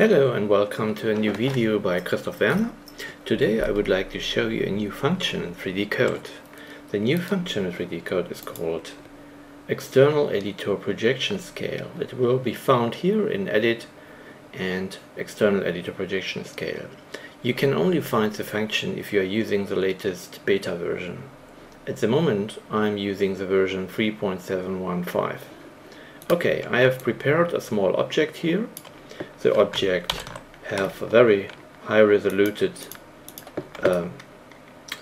Hello and welcome to a new video by Christoph Werner. Today I would like to show you a new function in 3D Coat. The new function in 3D Coat is called External Editor Projection Scale. It will be found here in Edit and External Editor Projection Scale. You can only find the function if you are using the latest beta version. At the moment I'm using the version 3.715. Okay, I have prepared a small object here the object have a very high resoluted um,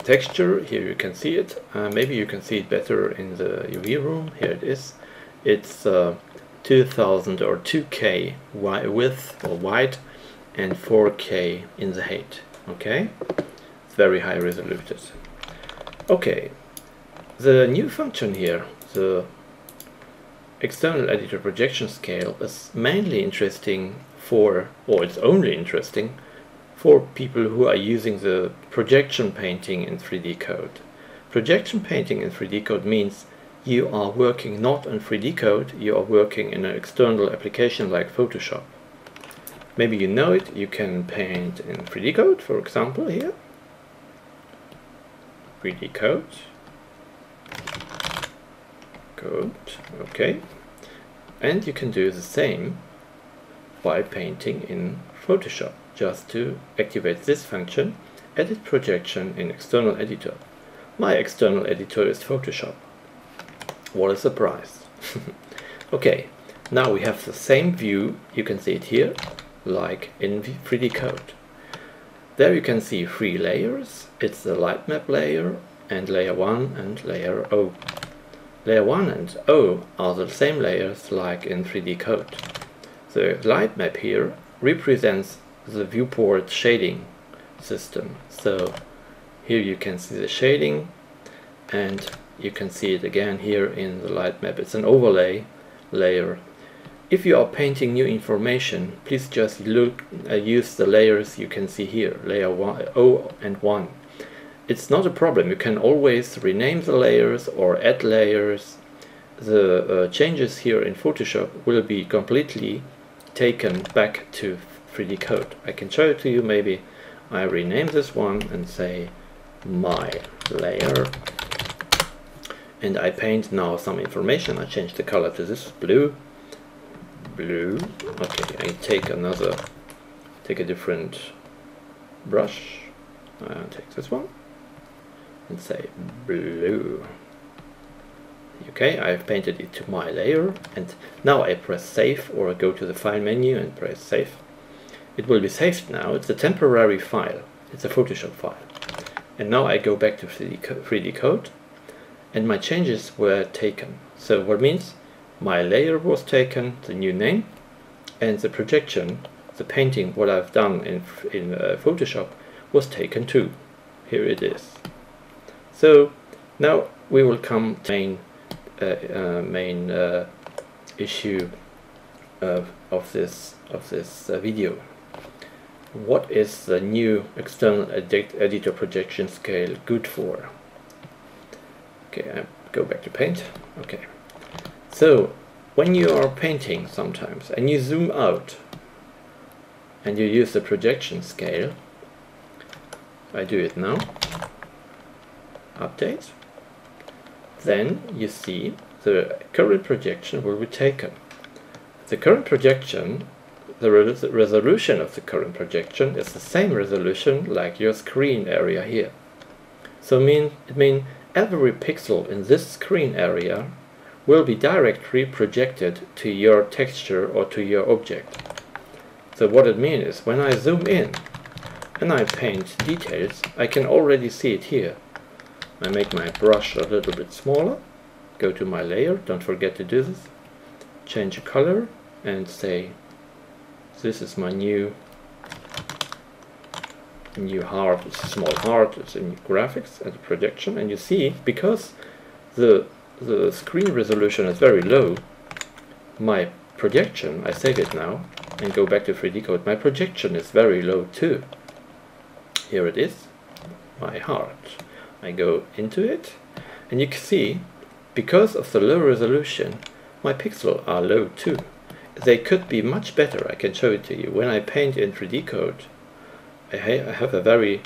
texture. Here you can see it. Uh, maybe you can see it better in the UV room. Here it is. It's uh, 2000 or 2K width or wide and 4K in the height. Okay, it's very high resoluted. Okay, the new function here, the external editor projection scale, is mainly interesting for, or it's only interesting, for people who are using the projection painting in 3D Coat. Projection painting in 3D Coat means you are working not in 3D Coat, you are working in an external application like Photoshop. Maybe you know it, you can paint in 3D Coat, for example, here. 3D Coat. Coat, okay. And you can do the same by painting in Photoshop. Just to activate this function, edit projection in external editor. My external editor is Photoshop. What a surprise. okay, now we have the same view, you can see it here, like in 3D Coat. There you can see three layers. It's the light map layer and layer 1 and layer O. Layer 1 and O are the same layers like in 3D Coat. The light map here represents the viewport shading system. So here you can see the shading and you can see it again here in the light map. It's an overlay layer. If you are painting new information, please just look uh, use the layers you can see here, layer one, O and 1. It's not a problem, you can always rename the layers or add layers. The uh, changes here in Photoshop will be completely taken back to 3D Coat. I can show it to you maybe. I rename this one and say my layer and I paint now some information. I change the color to this blue blue okay I take another take a different brush uh, take this one and say blue Okay, I've painted it to my layer and now I press save or I go to the file menu and press save. It will be saved now, it's a temporary file, it's a Photoshop file. And now I go back to 3D, 3D Coat and my changes were taken. So what means my layer was taken, the new name, and the projection, the painting, what I've done in, in uh, Photoshop was taken too. Here it is. So now we will come to main main uh, issue of, this of this uh, video. What is the new external edit editor projection scale good for? Okay, I go back to paint. Okay, so when you are painting sometimes and you zoom out and you use the projection scale, I do it now. Update then you see the current projection will be taken. The current projection, the re resolution of the current projection is the same resolution like your screen area here. So mean, it means every pixel in this screen area will be directly projected to your texture or to your object. So what it means is when I zoom in and I paint details, I can already see it here. I make my brush a little bit smaller. Go to my layer. Don't forget to do this. Change a color and say this is my new new heart. It's a small heart. It's new graphics and projection. And you see because the the screen resolution is very low my projection I save it now and go back to 3D Coat. My projection is very low too. Here it is my heart I go into it and you can see because of the low resolution my pixels are low too. they could be much better. I can show it to you. When I paint in 3D Coat, I, ha I have a very,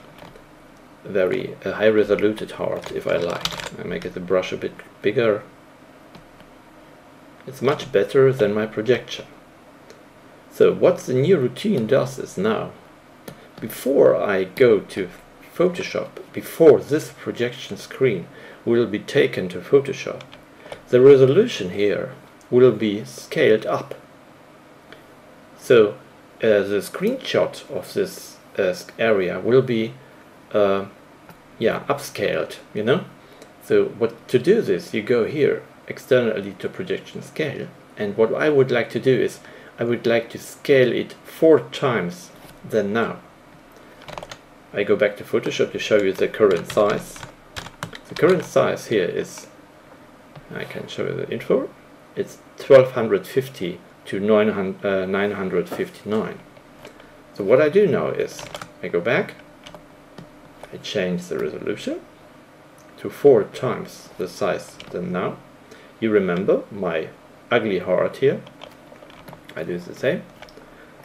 very uh, high resoluted heart if I like. I make it the brush a bit bigger. It's much better than my projection. So what the new routine does is now, before I go to Photoshop, before this projection screen will be taken to Photoshop, the resolution here will be scaled up. So uh, the screenshot of this uh, area will be uh, yeah upscaled you know? So what to do this you go here externally to projection scale and what I would like to do is I would like to scale it four times than now I go back to Photoshop to show you the current size. The current size here is I can show you the info. It's 1250 to 900, uh, 959 so what I do now is I go back I change the resolution to four times the size than now. You remember my ugly heart here? I do the same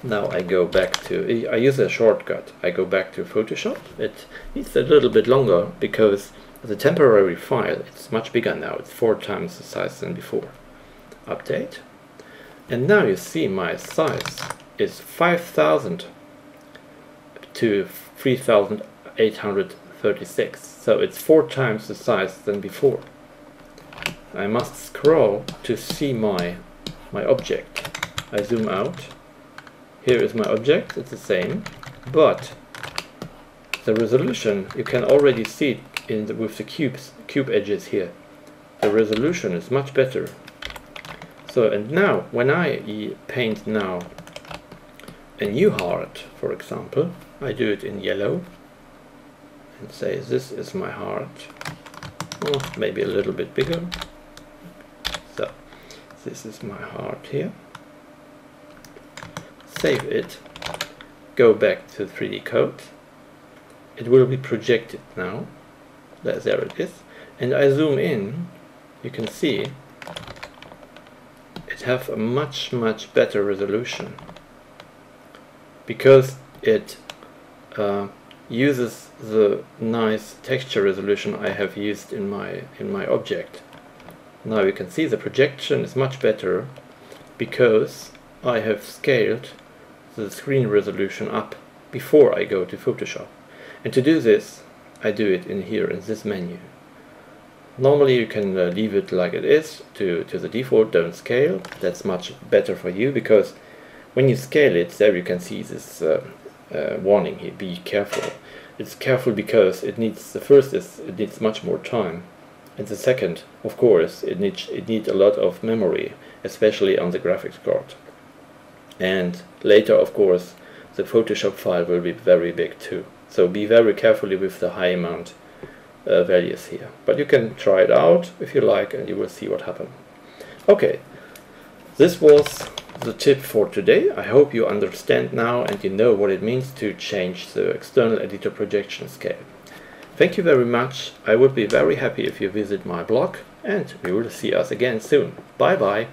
now I go back to I use a shortcut. I go back to Photoshop. It needs a little bit longer because the temporary file it's much bigger now. It's four times the size than before. Update. And now you see my size is 5000 to 3836 so it's four times the size than before. I must scroll to see my my object. I zoom out here is my object it's the same but the resolution you can already see in the, with the cubes cube edges here the resolution is much better so, and now, when I paint now a new heart, for example, I do it in yellow and say this is my heart. Oh, maybe a little bit bigger. So, this is my heart here. Save it. Go back to 3D Coat. It will be projected now. There, it is. And I zoom in. You can see it have a much much better resolution because it uh, uses the nice texture resolution I have used in my in my object. Now you can see the projection is much better because I have scaled the screen resolution up before I go to Photoshop. And to do this I do it in here in this menu. Normally you can uh, leave it like it is to, to the default, don't scale. That's much better for you because when you scale it, there you can see this uh, uh, warning here, be careful. It's careful because it needs, the first is it needs much more time. And the second, of course, it needs, it needs a lot of memory, especially on the graphics card. And later, of course, the Photoshop file will be very big too. So be very carefully with the high amount uh, values here. But you can try it out if you like and you will see what happens. Okay, this was the tip for today. I hope you understand now and you know what it means to change the external editor projection scale. Thank you very much. I would be very happy if you visit my blog and we will see us again soon. Bye bye.